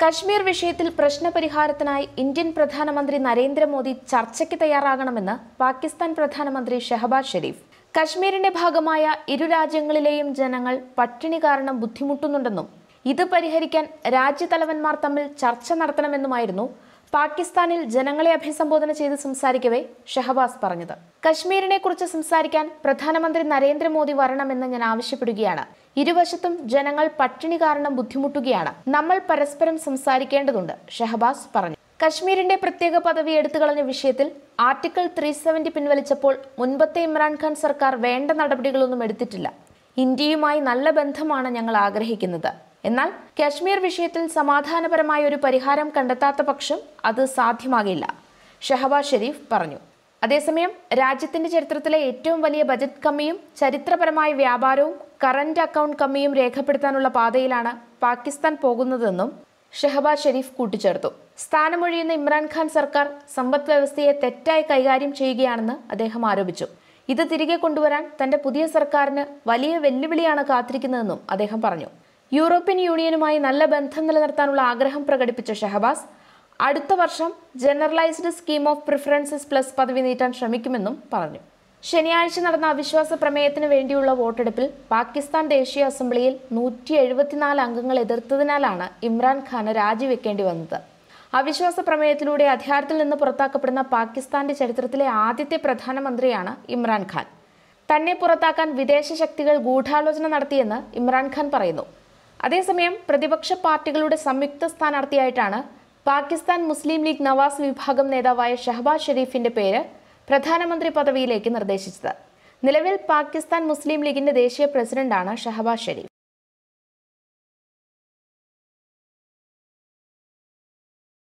കശ്മീർ വിഷയത്തിൽ പ്രശ്നപരിഹാരത്തിനായി ഇന്ത്യൻ പ്രധാനമന്ത്രി നരേന്ദ്രമോദി ചർച്ചയ്ക്ക് തയ്യാറാകണമെന്ന് പാകിസ്ഥാൻ പ്രധാനമന്ത്രി ഷെഹബാസ് ഷെരീഫ്. കശ്മീരിന്റെ ഭാഗമായ ഇരു രാജ്യങ്ങളിലെയും ജനങ്ങൾ പട്ടിണി കാരണം ബുദ്ധിമുട്ടുന്നുണ്ടെന്നും ഇത് പരിഹരിക്കാൻ രാജ്യതലവന്മാർ തമ്മിൽ ചർച്ച നടത്തണമെന്നുമായിരുന്നു പാകിസ്ഥാനിൽ ജനങ്ങളെ അഭിസംബോധന ചെയ്ത് സംസാരിക്കവേ ഷഹബാസ് പറഞ്ഞത്. കശ്മീരിനെ കുറിച്ച് സംസാരിക്കാൻ പ്രധാനമന്ത്രി നരേന്ദ്രമോദി വരണമെന്ന് ഞാൻ ആവശ്യപ്പെടുകയാണ്. ഇരുവശത്തും ജനങ്ങൾ പട്ടിണി കാരണം ബുദ്ധിമുട്ടുകയാണ്. നമ്മൾ പരസ്പരം സംസാരിക്കേണ്ടതുണ്ട് ഷഹബാസ് പറഞ്ഞു. കശ്മീരിന്റെ പ്രത്യേക പദവി എടുത്തുകളഞ്ഞ വിഷയത്തിൽ ആർട്ടിക്കിൾ ത്രീ സെവന്റി പിൻവലിച്ചപ്പോൾ മുൻപത്തെ ഇമ്രാൻഖാൻ സർക്കാർ വേണ്ട നടപടികളൊന്നും എടുത്തിട്ടില്ല. ഇന്ത്യയുമായി നല്ല ബന്ധമാണ് ഞങ്ങൾ ആഗ്രഹിക്കുന്നത്. എന്നാൽ കശ്മീർ വിഷയത്തിൽ സമാധാനപരമായ ഒരു പരിഹാരം കണ്ടെത്താത്ത പക്ഷം അത് സാധ്യമാകില്ല. ഷഹബാസ് ഷെരീഫ് പറഞ്ഞു. അതേസമയം രാജ്യത്തിന്റെ ചരിത്രത്തിലെ ഏറ്റവും വലിയ ബജറ്റ് കമ്മിയും ചരിത്രപരമായ വ്യാപാരവും കറന്റ് അക്കൗണ്ട് കമ്മിയും രേഖപ്പെടുത്താനുള്ള പാതയിലാണ് പാകിസ്ഥാൻ പോകുന്നതെന്നും ഷഹബാസ് ഷെരീഫ് കൂട്ടിച്ചേർത്തു. സ്ഥാനമൊഴിയുന്ന ഇമ്രാൻഖാൻ സർക്കാർ സമ്പദ് വ്യവസ്ഥയെ തെറ്റായി കൈകാര്യം ചെയ്യുകയാണെന്ന് അദ്ദേഹം ആരോപിച്ചു. ഇത് തിരികെ കൊണ്ടുവരാൻ തന്റെ പുതിയ സർക്കാരിന് വലിയ വെല്ലുവിളിയാണ് കാത്തിരിക്കുന്നതെന്നും അദ്ദേഹം പറഞ്ഞു. യൂറോപ്യൻ യൂണിയനുമായി നല്ല ബന്ധം നിലനിർത്താനുള്ള ആഗ്രഹം പ്രകടിപ്പിച്ച ഷഹബാസ് അടുത്ത വർഷം generalised scheme of preferences plus പദവി നീട്ടാൻ ശ്രമിക്കുമെന്നും പറഞ്ഞു. ശനിയാഴ്ച നടന്ന അവിശ്വാസ പ്രമേയത്തിന് വേണ്ടിയുള്ള വോട്ടെടുപ്പിൽ പാകിസ്ഥാൻ ദേശീയ അസംബ്ലിയിൽ നൂറ്റി എഴുപത്തിനാല് അംഗങ്ങൾ എതിർത്തതിനാലാണ് ഇമ്രാൻഖാന് രാജിവെക്കേണ്ടി വന്നത്. അവിശ്വാസ പ്രമേയത്തിലൂടെ അധികാരത്തിൽ നിന്ന് പുറത്താക്കപ്പെടുന്ന പാകിസ്ഥാന്റെ ചരിത്രത്തിലെ ആദ്യത്തെ പ്രധാനമന്ത്രിയാണ് ഇമ്രാൻഖാൻ തന്നെ പുറത്താക്കാൻ വിദേശ ശക്തികൾ ഗൂഢാലോചന നടത്തിയെന്ന് ഇമ്രാൻഖാൻ പറയുന്നു. അതേസമയം പ്രതിപക്ഷ പാർട്ടികളുടെ സംയുക്ത സ്ഥാനാർത്ഥിയായിട്ടാണ് പാകിസ്ഥാൻ മുസ്ലിം ലീഗ് നവാസ് വിഭാഗം നേതാവായ ഷഹബാസ് ഷെരീഫിന്റെ പേര് പ്രധാനമന്ത്രി പദവിയിലേക്ക് നിർദ്ദേശിച്ചത്. നിലവിൽ പാകിസ്ഥാൻ മുസ്ലിം ലീഗിന്റെ ദേശീയ പ്രസിഡന്റാണ് ഷഹബാസ് ഷെരീഫ്.